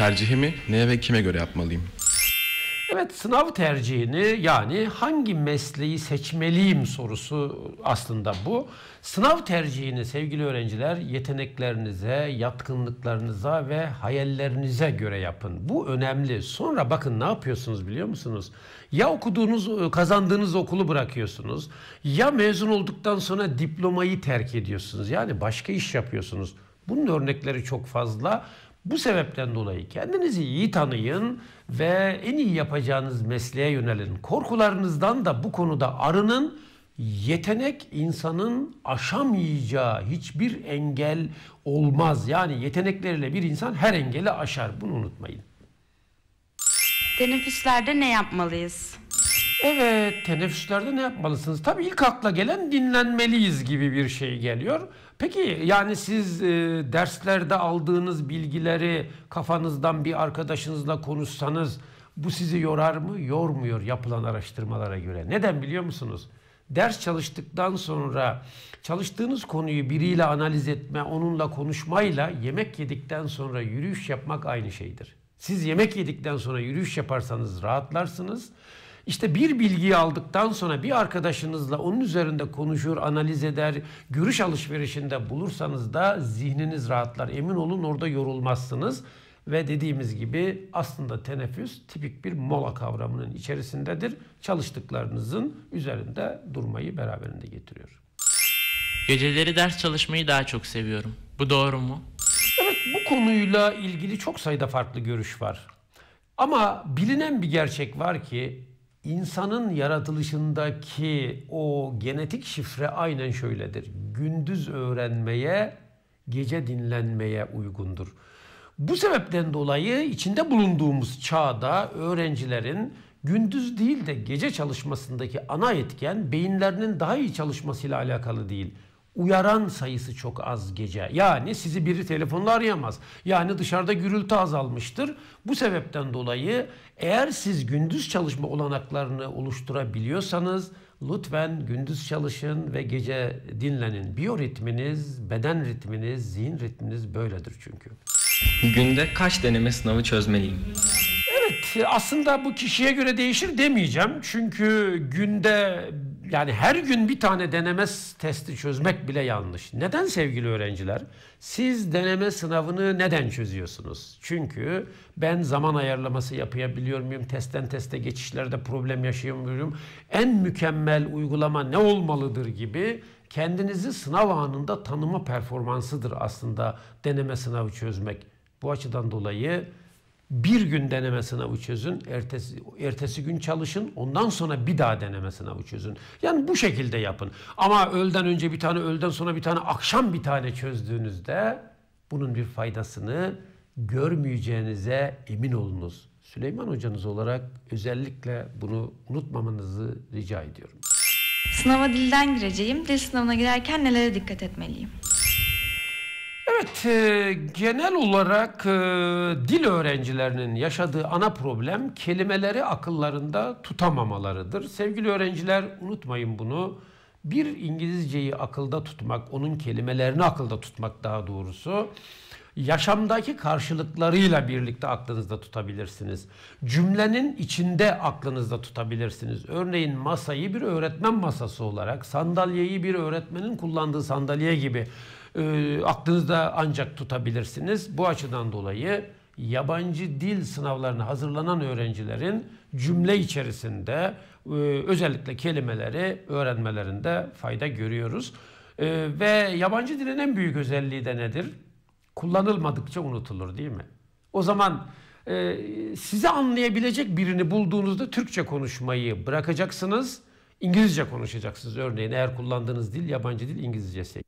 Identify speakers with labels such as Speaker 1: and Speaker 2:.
Speaker 1: Tercihimi neye ve kime göre yapmalıyım?
Speaker 2: Evet sınav tercihini yani hangi mesleği seçmeliyim sorusu aslında bu. Sınav tercihini sevgili öğrenciler yeteneklerinize, yatkınlıklarınıza ve hayallerinize göre yapın. Bu önemli. Sonra bakın ne yapıyorsunuz biliyor musunuz? Ya okuduğunuz, kazandığınız okulu bırakıyorsunuz ya mezun olduktan sonra diplomayı terk ediyorsunuz. Yani başka iş yapıyorsunuz. Bunun örnekleri çok fazla. Bu sebepten dolayı kendinizi iyi tanıyın ve en iyi yapacağınız mesleğe yönelin. Korkularınızdan da bu konuda arının. Yetenek insanın aşamayacağı hiçbir engel olmaz. Yani yetenekleriyle bir insan her engeli aşar. Bunu unutmayın.
Speaker 3: Teneffüslerde ne yapmalıyız?
Speaker 2: Evet, teneffüslerde ne yapmalısınız? Tabii ilk akla gelen dinlenmeliyiz gibi bir şey geliyor. Peki yani siz e, derslerde aldığınız bilgileri kafanızdan bir arkadaşınızla konuşsanız bu sizi yorar mı? Yormuyor yapılan araştırmalara göre. Neden biliyor musunuz? Ders çalıştıktan sonra çalıştığınız konuyu biriyle analiz etme, onunla konuşmayla yemek yedikten sonra yürüyüş yapmak aynı şeydir. Siz yemek yedikten sonra yürüyüş yaparsanız rahatlarsınız. İşte bir bilgiyi aldıktan sonra bir arkadaşınızla onun üzerinde konuşur, analiz eder, görüş alışverişinde bulursanız da zihniniz rahatlar. Emin olun orada yorulmazsınız. Ve dediğimiz gibi aslında teneffüs tipik bir mola kavramının içerisindedir. Çalıştıklarınızın üzerinde durmayı beraberinde getiriyor.
Speaker 4: Geceleri ders çalışmayı daha çok seviyorum. Bu doğru mu?
Speaker 2: Evet bu konuyla ilgili çok sayıda farklı görüş var. Ama bilinen bir gerçek var ki insanın yaratılışındaki o genetik şifre aynen şöyledir. Gündüz öğrenmeye, gece dinlenmeye uygundur. Bu sebepten dolayı içinde bulunduğumuz çağda öğrencilerin gündüz değil de gece çalışmasındaki ana etken beyinlerinin daha iyi çalışmasıyla alakalı değil uyaran sayısı çok az gece. Yani sizi biri telefonla arayamaz. Yani dışarıda gürültü azalmıştır. Bu sebepten dolayı eğer siz gündüz çalışma olanaklarını oluşturabiliyorsanız lütfen gündüz çalışın ve gece dinlenin. Biyoritminiz, beden ritminiz, zihin ritminiz böyledir çünkü.
Speaker 5: Günde kaç deneme sınavı çözmeliyim?
Speaker 2: Evet aslında bu kişiye göre değişir demeyeceğim. Çünkü günde yani her gün bir tane deneme testi çözmek bile yanlış. Neden sevgili öğrenciler? Siz deneme sınavını neden çözüyorsunuz? Çünkü ben zaman ayarlaması yapabiliyor muyum? Testten teste geçişlerde problem yaşıyor muyum? En mükemmel uygulama ne olmalıdır gibi kendinizi sınav anında tanıma performansıdır aslında deneme sınavı çözmek. Bu açıdan dolayı bir gün deneme sınavı çözün, ertesi, ertesi gün çalışın, ondan sonra bir daha deneme sınavı çözün. Yani bu şekilde yapın. Ama öğleden önce bir tane, öğleden sonra bir tane, akşam bir tane çözdüğünüzde bunun bir faydasını görmeyeceğinize emin olunuz. Süleyman hocanız olarak özellikle bunu unutmamanızı rica ediyorum.
Speaker 3: Sınava dilden gireceğim. Dil sınavına girerken nelere dikkat etmeliyim?
Speaker 2: Evet, e, genel olarak e, dil öğrencilerinin yaşadığı ana problem kelimeleri akıllarında tutamamalarıdır. Sevgili öğrenciler unutmayın bunu. Bir İngilizceyi akılda tutmak, onun kelimelerini akılda tutmak daha doğrusu yaşamdaki karşılıklarıyla birlikte aklınızda tutabilirsiniz. Cümlenin içinde aklınızda tutabilirsiniz. Örneğin masayı bir öğretmen masası olarak, sandalyeyi bir öğretmenin kullandığı sandalye gibi e, aklınızda ancak tutabilirsiniz. Bu açıdan dolayı yabancı dil sınavlarına hazırlanan öğrencilerin cümle içerisinde e, özellikle kelimeleri öğrenmelerinde fayda görüyoruz. E, ve yabancı dilin en büyük özelliği de nedir? Kullanılmadıkça unutulur değil mi? O zaman e, sizi anlayabilecek birini bulduğunuzda Türkçe konuşmayı bırakacaksınız. İngilizce konuşacaksınız örneğin eğer kullandığınız dil yabancı dil İngilizcesi.